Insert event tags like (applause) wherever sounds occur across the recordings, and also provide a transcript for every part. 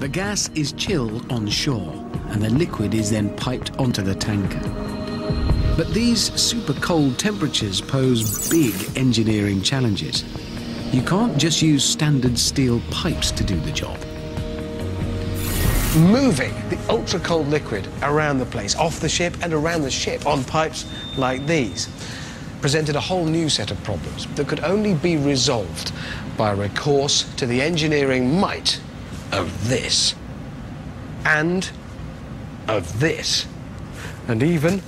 The gas is chilled on shore, and the liquid is then piped onto the tanker. But these super cold temperatures pose big engineering challenges. You can't just use standard steel pipes to do the job. Moving the ultra cold liquid around the place, off the ship and around the ship on pipes like these, presented a whole new set of problems that could only be resolved by recourse to the engineering might of this, and of this, and even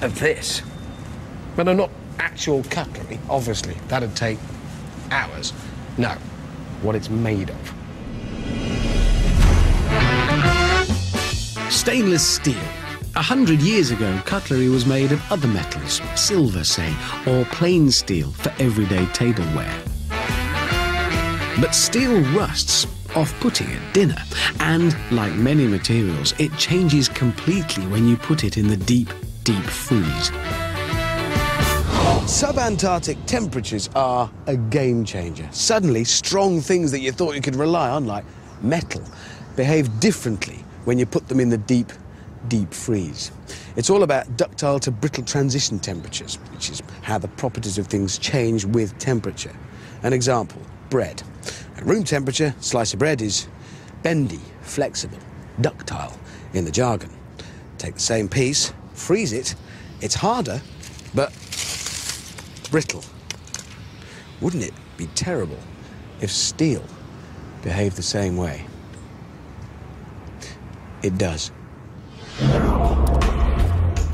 of this. But no, not actual cutlery, obviously. That'd take hours. No, what it's made of. Stainless steel. A hundred years ago, cutlery was made of other metals, silver, say, or plain steel for everyday tableware. But steel rusts, off-putting at dinner, and like many materials, it changes completely when you put it in the deep, deep freeze. Subantarctic temperatures are a game changer. Suddenly, strong things that you thought you could rely on, like metal, behave differently when you put them in the deep, deep freeze. It's all about ductile to brittle transition temperatures, which is how the properties of things change with temperature. An example, bread. At room temperature, slice of bread is bendy, flexible, ductile in the jargon. Take the same piece, freeze it, it's harder, but brittle. Wouldn't it be terrible if steel behaved the same way? It does.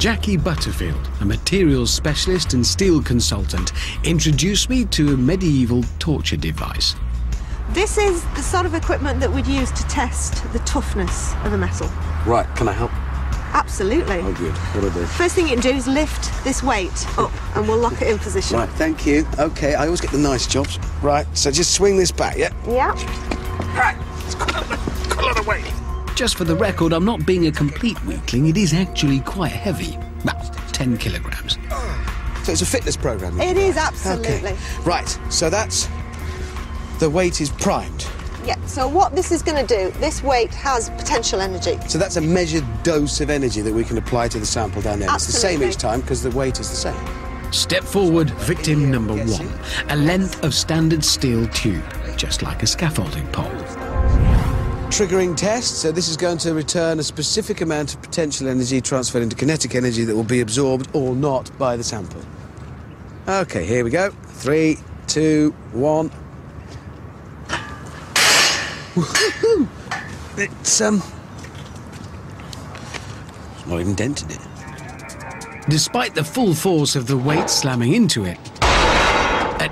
Jackie Butterfield, a materials specialist and steel consultant, introduced me to a medieval torture device. This is the sort of equipment that we'd use to test the toughness of a metal. Right, can I help? Absolutely. Oh, good. What are they? First thing you can do is lift this weight up and we'll lock it in position. Right, thank you. Okay, I always get the nice jobs. Right, so just swing this back, yeah? Yeah. Right. Just for the record, I'm not being a complete weakling. It is actually quite heavy. About 10 kilograms. So it's a fitness program. It is, absolutely. Okay. Right, so that's the weight is primed. Yeah, so what this is going to do, this weight has potential energy. So that's a measured dose of energy that we can apply to the sample down there. It's the same each time because the weight is the same. Step forward, victim number one. A length of standard steel tube, just like a scaffolding pole. Triggering test. So this is going to return a specific amount of potential energy transferred into kinetic energy that will be absorbed or not by the sample. Okay, here we go. Three, two, one. It's um. It's not even dented it. Despite the full force of the weight slamming into it,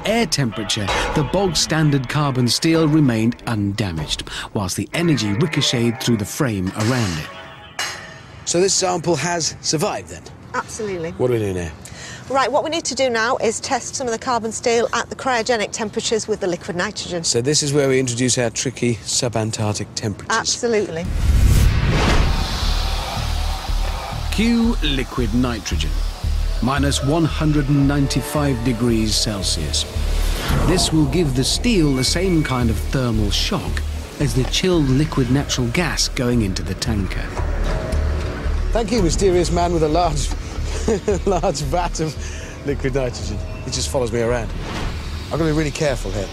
air temperature, the bog standard carbon steel remained undamaged, whilst the energy ricocheted through the frame around it. So this sample has survived then. Absolutely. What are we doing now? Right, what we need to do now is test some of the carbon steel at the cryogenic temperatures with the liquid nitrogen. So this is where we introduce our tricky subantarctic temperatures. Absolutely. Cue liquid nitrogen, minus 195 degrees Celsius. This will give the steel the same kind of thermal shock as the chilled liquid natural gas going into the tanker. Thank you, mysterious man with a large, (laughs) large vat of liquid nitrogen. He just follows me around. I've got to be really careful here.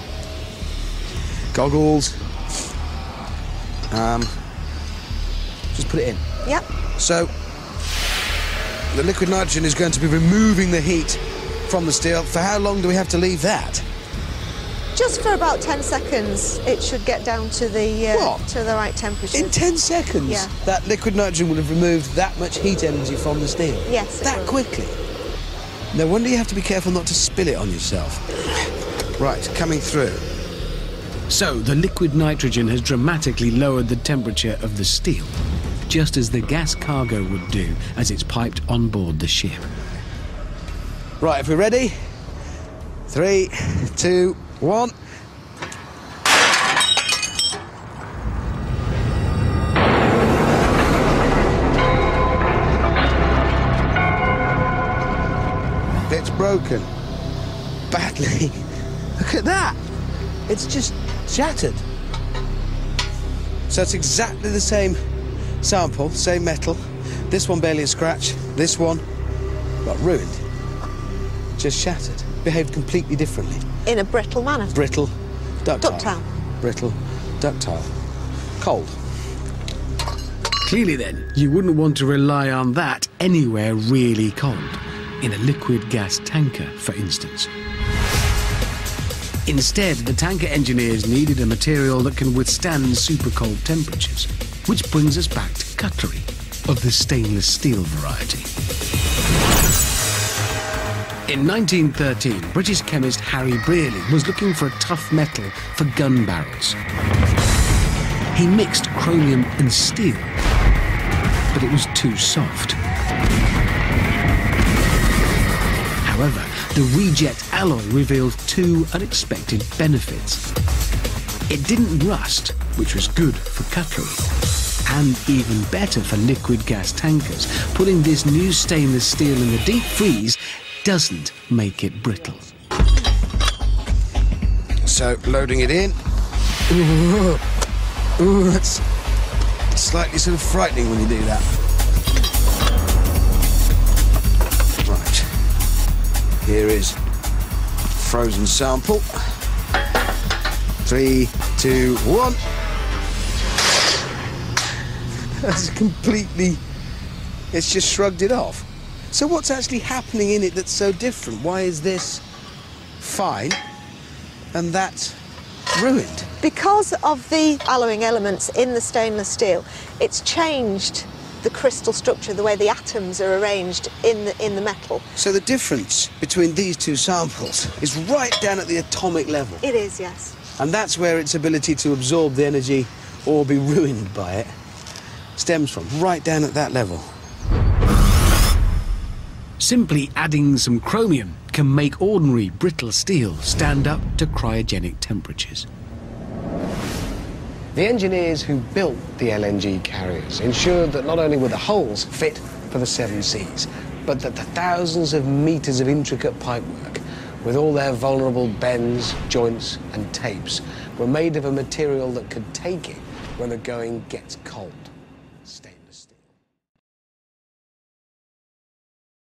Goggles. Um, just put it in. Yep. So, the liquid nitrogen is going to be removing the heat from the steel. For how long do we have to leave that? Just for about 10 seconds, it should get down to the uh, to the right temperature. In 10 seconds, Yeah. that liquid nitrogen will have removed that much heat energy from the steel. Yes, it That will. quickly. No wonder you have to be careful not to spill it on yourself. Right, coming through. So the liquid nitrogen has dramatically lowered the temperature of the steel, just as the gas cargo would do as it's piped on board the ship. Right, if we're ready, three, two, one. It's broken. Badly. (laughs) Look at that. It's just shattered. So it's exactly the same sample, same metal. This one barely a scratch. This one got ruined. Just shattered. Behaved completely differently. In a brittle manner. Brittle, ductile. Ductile. Brittle, ductile. Cold. Clearly, then, you wouldn't want to rely on that anywhere really cold. In a liquid gas tanker, for instance. Instead, the tanker engineers needed a material that can withstand super cold temperatures, which brings us back to cutlery of the stainless steel variety. In 1913, British chemist Harry Brearley was looking for a tough metal for gun barrels. He mixed chromium and steel, but it was too soft. However, the reject alloy revealed two unexpected benefits. It didn't rust, which was good for cutlery, and even better for liquid gas tankers. Putting this new stainless steel in the deep freeze doesn't make it brittle. So, loading it in. Ooh, (laughs) ooh, that's slightly sort of frightening when you do that. Here is frozen sample. Three, two, one. That's completely. It's just shrugged it off. So, what's actually happening in it that's so different? Why is this fine and that's ruined? Because of the alloying elements in the stainless steel, it's changed the crystal structure, the way the atoms are arranged in the, in the metal. So, the difference between these two samples is right down at the atomic level. It is, yes. And that's where its ability to absorb the energy or be ruined by it stems from, right down at that level. Simply adding some chromium can make ordinary brittle steel stand up to cryogenic temperatures. The engineers who built the LNG carriers ensured that not only were the hulls fit for the seven seas, but that the thousands of metres of intricate pipework, with all their vulnerable bends, joints, and tapes, were made of a material that could take it when the going gets cold. Stay